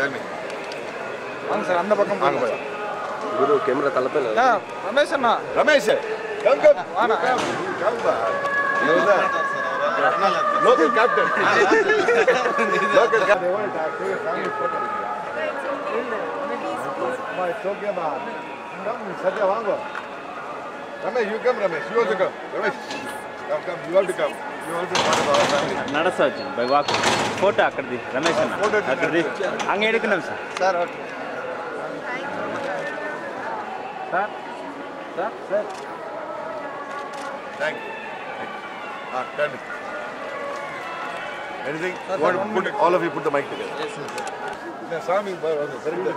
Tell me. வாங்க sir அந்த பக்கம் வாங்க போங்க போய். குரு கேமரா தலைப்பில் ஆ, ரமேஷ் அண்ணா ரமேஷ் come come வாடா. come come back. You know that? Local captain. Local captain. They want to take a family photo. Ma, it's okay, ma. Come, Satya, vaango. Ramesh, you come, Ramesh. You also come. Ramesh, Come, come. You have to come. You have to come to our family. நடசாச்சு by walk photo அக்கடி ரமேஷ் அண்ணா அக்கடி அங்க எடுக்கணும் sir sir okay sir sir sir thank you ah done Anything? Sir, sir, one, put, all of you put the mic together. Yes, sir. Sami, very good.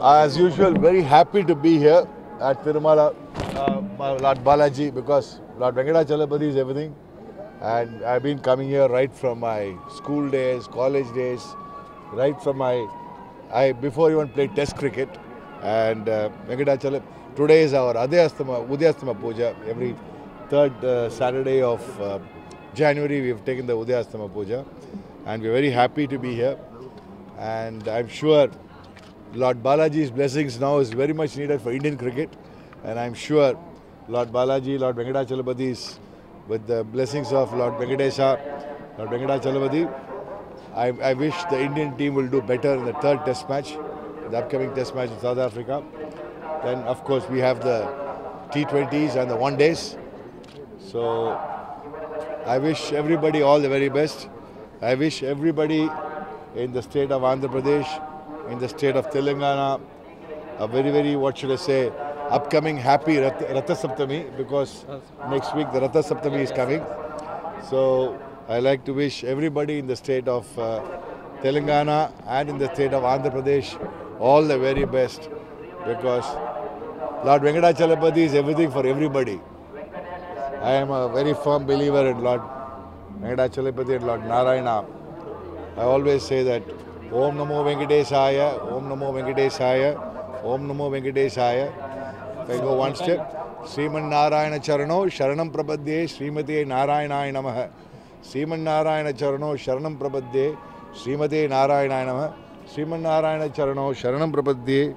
As usual, very happy to be here at Tirumala, uh, Lord Balaji, because Lord Venkatachalapati is everything. And I've been coming here right from my school days, college days, right from my, I before even played test cricket. And uh, Venkatachalapati, today is our Adhyastama, Udyastama Puja. Every third uh, Saturday of uh, January, we've taken the Udyastama Puja. And we're very happy to be here. And I'm sure Lord Balaji's blessings now is very much needed for Indian cricket. And I'm sure Lord Balaji, Lord Venkatachalapati with the blessings of Lord Venkatesha, Lord Venkatachalapati. I, I wish the Indian team will do better in the third test match, the upcoming test match in South Africa. Then, of course, we have the T20s and the one days. So, I wish everybody all the very best. I wish everybody in the state of Andhra Pradesh, in the state of Telangana, a very, very, what should I say, upcoming happy Rath, Ratha Saptami because next week the Ratha Saptami is coming. So I like to wish everybody in the state of uh, Telangana and in the state of Andhra Pradesh all the very best because Lord Venkatachalapati is everything for everybody. I am a very firm believer in Lord Venkatachalapati and Lord Narayana. I always say that Om Namo Venkatesaya, Om Namo Venkatesaya, Om Namo Venkatesaya. If I go one step, Sriman Narayana Charano, Sharanam Prapadye, Srimate Narayanaya Namaha. Sriman Narayana Charano, Sharanam Prapadye, Srimate Narayanaya Namaha. Sriman Narayana Charano, Sharanam Prapadye,